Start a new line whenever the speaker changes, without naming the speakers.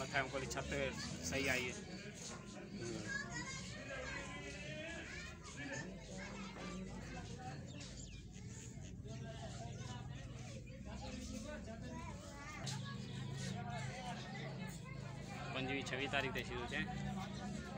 मथे को छत सही आई है। पंजी छवी तारीख से शुरू है।